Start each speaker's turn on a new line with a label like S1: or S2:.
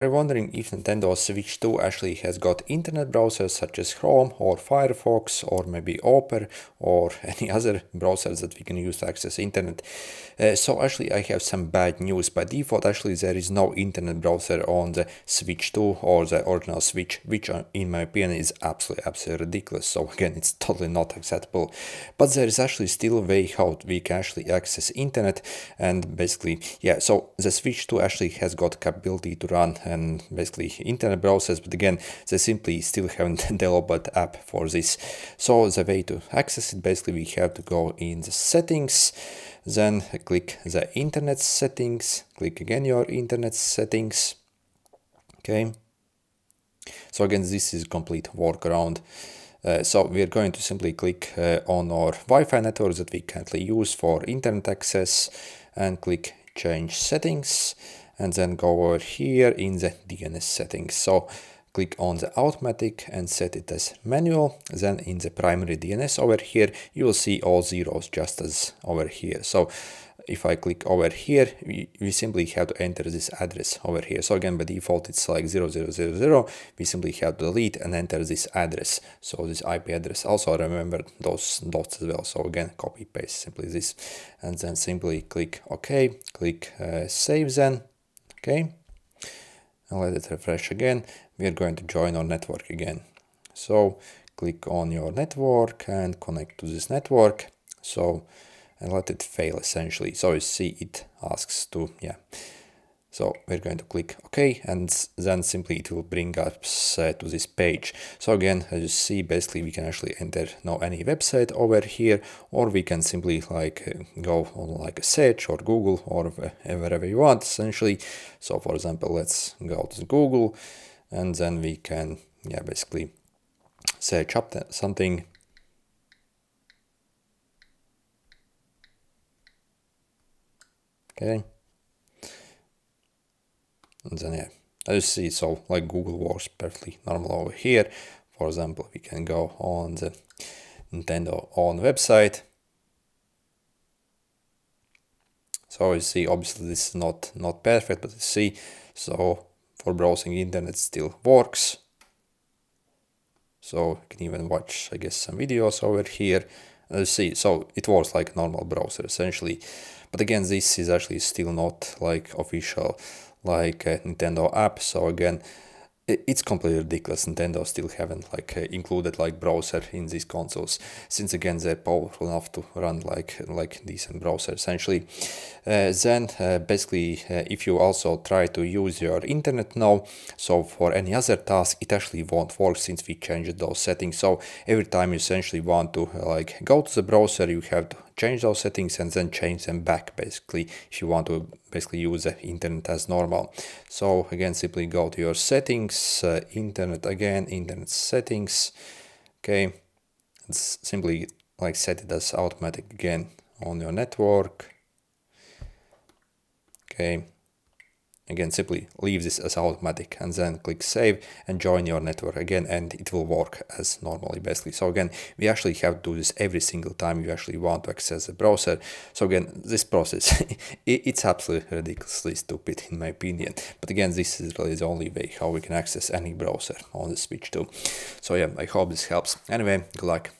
S1: You're wondering if Nintendo Switch 2 actually has got internet browsers such as Chrome or Firefox or maybe Opera or any other browsers that we can use to access internet. Uh, so actually I have some bad news. By default actually there is no internet browser on the Switch 2 or the original Switch which uh, in my opinion is absolutely absolutely ridiculous. So again it's totally not acceptable. But there is actually still a way how we can actually access internet and basically yeah so the Switch 2 actually has got capability to run and basically internet browsers but again they simply still haven't developed app for this. So the way to access it basically we have to go in the settings then click the internet settings click again your internet settings. Okay. So again this is complete workaround. Uh, so we are going to simply click uh, on our Wi-Fi network that we currently use for internet access and click change settings and then go over here in the DNS settings. So click on the automatic and set it as manual. Then in the primary DNS over here, you will see all zeros just as over here. So if I click over here, we, we, simply have to enter this address over here. So again, by default, it's like 0000. We simply have to delete and enter this address. So this IP address. Also remember those dots as well. So again, copy paste simply this, and then simply click OK, click uh, save then okay? And let it refresh again. We are going to join our network again. So click on your network and connect to this network. So and let it fail essentially. So you see it asks to yeah so we're going to click OK and then simply it will bring us uh, to this page. So again, as you see, basically we can actually enter now any website over here or we can simply like uh, go on like a search or Google or wherever you want essentially. So for example, let's go to Google and then we can yeah basically search up something okay and then yeah as you see so like google works perfectly normal over here. For example we can go on the nintendo own website. So you see obviously this is not not perfect but you see so for browsing internet still works. So you can even watch i guess some videos over here. As you see so it works like normal browser essentially. But again this is actually still not like official like a Nintendo app. So again, it's completely ridiculous. Nintendo still haven't like uh, included like browser in these consoles, since again they're powerful enough to run like like decent browser essentially. Uh, then uh, basically, uh, if you also try to use your internet now, so for any other task, it actually won't work since we changed those settings. So every time you essentially want to like go to the browser, you have to change those settings and then change them back basically if you want to basically use the internet as normal. So again simply go to your settings uh, internet again internet settings okay? It's simply like set it as automatic again on your network okay Again, simply leave this as automatic and then click save and join your network again and it will work as normally basically. So again, we actually have to do this every single time you actually want to access the browser. So again, this process, it's absolutely ridiculously stupid in my opinion. But again, this is really the only way how we can access any browser on the Switch 2. So yeah, I hope this helps. Anyway, good luck.